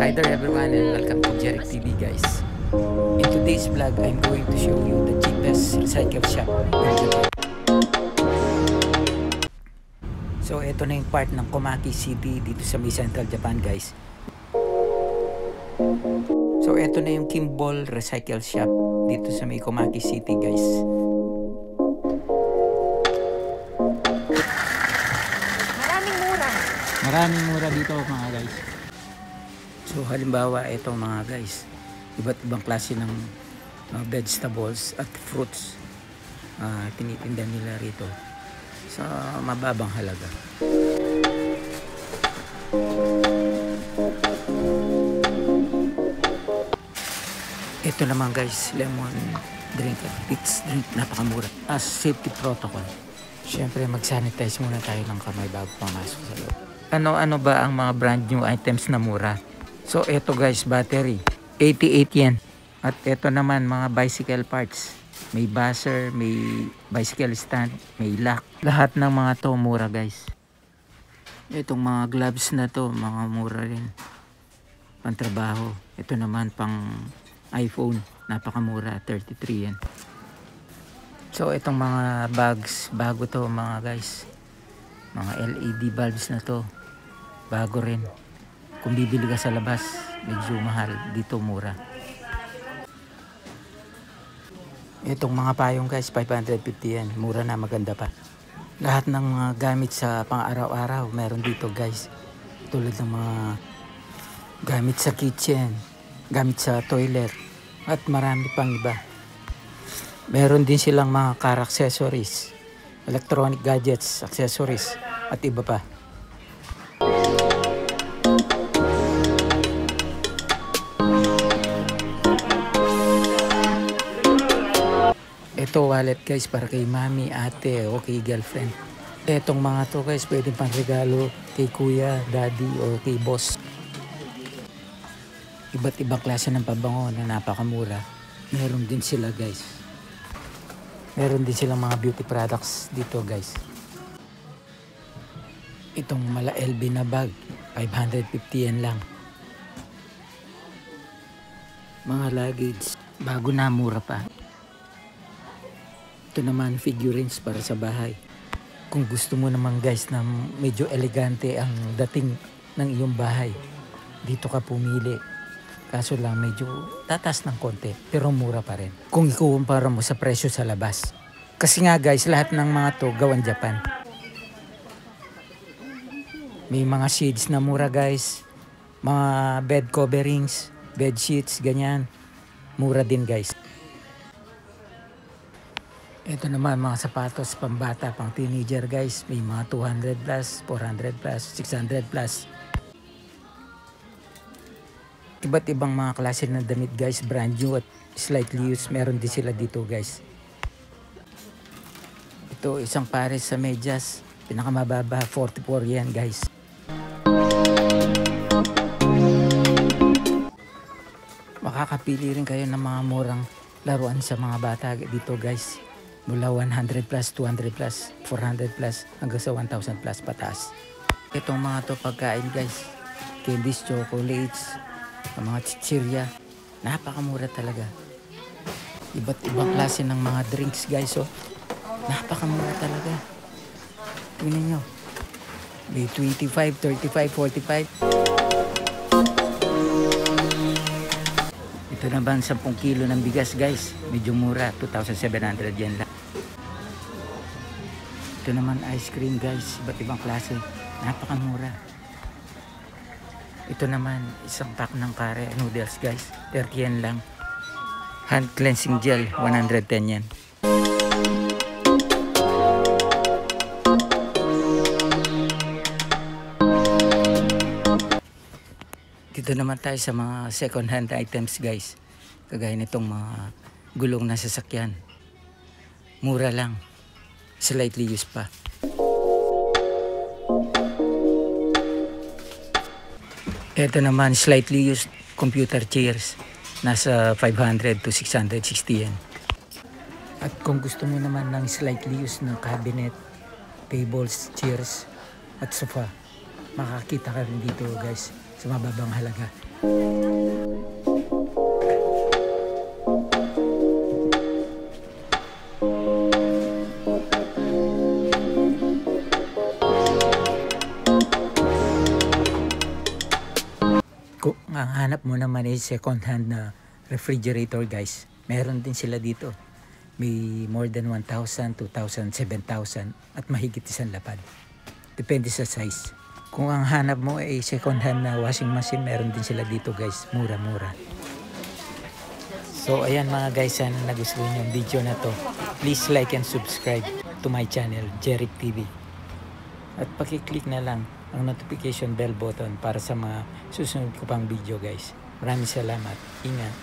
Hi there everyone and welcome to Jeric TV guys. In today's vlog, I'm going to show you the cheapest recycle shop in Japan. So ito na yung part ng Komaki City dito sa May Central Japan guys. So ito na yung Kimball Recycle Shop dito sa May Komaki City guys. Maraming mura. Maraming mura dito mga. So halimbawa ito mga guys, iba't ibang klase ng mga vegetables at fruits ah tinitinda nila rito sa mababang halaga. Ito naman guys, lemon drink at drink, napakamura. As safety protocol. Siyempre mag-sanitize muna tayo ng kamay bago pumasok sa loob. Ano-ano ba ang mga brand new items na mura? So ito guys, battery. 88 yen. At ito naman mga bicycle parts. May buzzer, may bicycle stand, may lock. Lahat ng mga to mura guys. Itong mga gloves na to, mga mura rin. Pantrabaho. Ito naman pang iPhone. Napakamura, 33 yen. So itong mga bags, bago to mga guys. Mga LED bulbs na to. Bago rin. Kung bibili ka sa labas, medyo mahal. Dito mura. Itong mga payong guys, 550 yan. Mura na, maganda pa. Lahat ng mga gamit sa pang-araw-araw, meron dito guys. Tulad ng mga gamit sa kitchen, gamit sa toilet, at marami pang iba. Meron din silang mga car accessories, electronic gadgets, accessories, at iba pa. Ito wallet guys para kay mami, ate o kay girlfriend. Etong mga to guys pwede pang regalo kay kuya, daddy o kay boss. Iba't ibang klase ng pabango na napakamura. Meron din sila guys. Meron din silang mga beauty products dito guys. Itong mala LB na bag, 550 yen lang. Mga luggage, bago na mura pa. Ito naman figurines para sa bahay. Kung gusto mo naman guys na medyo elegante ang dating ng iyong bahay, dito ka pumili. Kaso lang medyo tatas ng konti, pero mura pa rin. Kung ikukumpara mo sa presyo sa labas. Kasi nga guys, lahat ng mga to gawan Japan. May mga shades na mura guys. Mga bed coverings, bed sheets, ganyan. Mura din guys. Ito naman mga sapatos pambata, pang teenager guys. May mga 200 plus, 400 plus, 600 plus. Iba't ibang mga klase ng damit guys, brand new at slightly used. Meron din sila dito guys. Ito isang pares sa medyas. Pinakamababa, 44 yan guys. Makakapili rin kayo ng mga murang laruan sa mga bata dito guys. Mula 100 plus, 200 plus, 400 plus, hanggang sa 1,000 plus pataas. Itong mga to pagkain guys. Candies, chocolates, mga chichirya. Napakamura talaga. Iba't ibang klase ng mga drinks guys oh. Napakamura talaga. Tingnan nyo. May 25, 35, 45. Ito naman 10 kilo ng bigas guys. Medyo mura. 2,700 yen lang. Ito naman ice cream guys. Iba't ibang klase. Napakamura. Ito naman isang pack ng kare noodles guys. 30 yen lang. Hand cleansing gel. 110 yen. Dito naman tayo sa mga second hand items guys. Kagaya nitong mga gulong na sasakyan. Mura lang. Slightly used pa. Ito naman slightly used computer chairs. Nasa 500 to 660 yen. At kung gusto mo naman ng slightly used na cabinet, tables, chairs, at sofa, makakita ka rin dito guys sa mababang halaga. Ang hanap mo naman ay second hand na refrigerator guys, meron din sila dito. May more than 1,000, 2,000, 7,000 at mahigit isang lapad. Depende sa size. Kung ang hanap mo ay second hand na washing machine, meron din sila dito guys, mura-mura. So ayan mga guys, sana nagustuhan yung video na to. Please like and subscribe to my channel, Jeric TV. At pakiclick na lang ang notification bell button para sa mga susunod ko pang video guys. Maraming salamat. Ingat.